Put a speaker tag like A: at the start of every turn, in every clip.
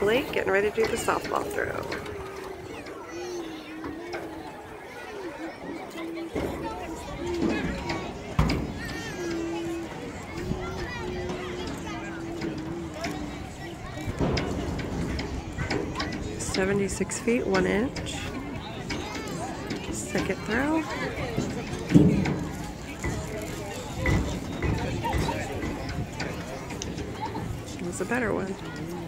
A: Blake getting ready to do the softball throw. Seventy-six feet, one inch. Second throw. was a better one.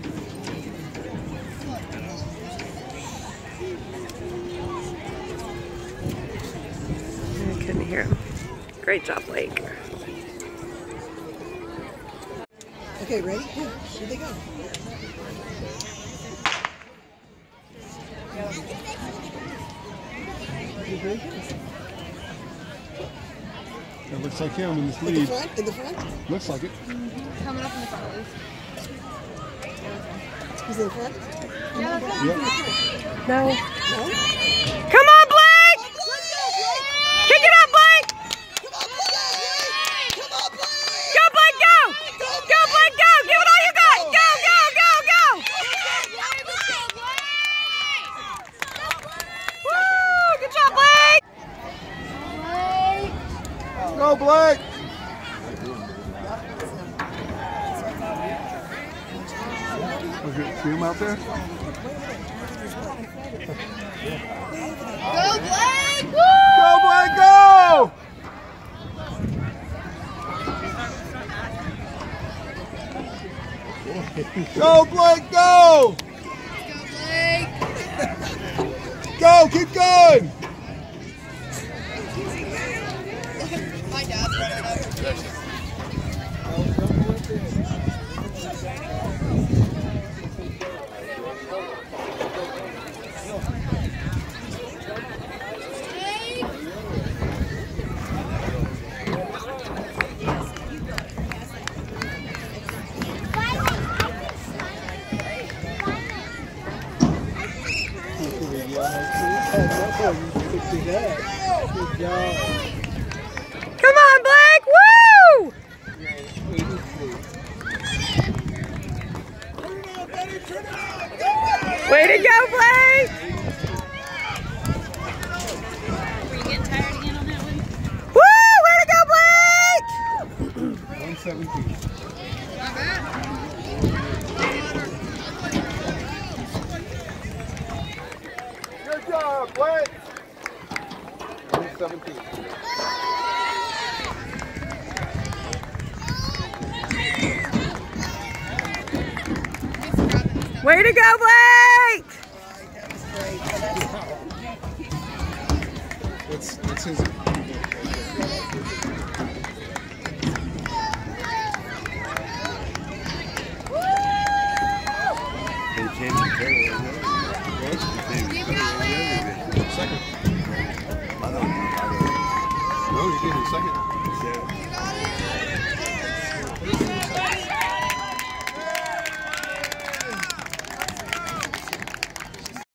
A: I couldn't hear him. Great job, Blake.
B: Okay, ready? Here they go.
C: That looks like him in this
B: In the
C: lead.
B: front? In the front?
C: Looks like it. Mm-hmm.
D: Coming up in the front at.
B: He's in the front?
C: Yep.
A: No.
B: No?
A: Come on, Blake! Kick it up, Blake!
B: Come on, Blake! Come on, Blake!
A: Go, Blake, go! Go, Blake, go! Give it all you got! Go, go, go, go! Woo! Good job, Blake!
C: Go, Blake! Okay, see him out there?
D: Go, Blake!
C: Go, Blake, go! Go, Blake, go!
D: Go, Blake!
C: Go, keep going!
A: Come on, Blake! Woo! Way to go, Blake!
D: Were you getting tired again on that one?
A: Woo! Way to go, Blake!
C: 117.
D: Not bad.
C: Good job, Blake! 117.
A: Way to go, Blake!
C: That's, that's his. 下げ。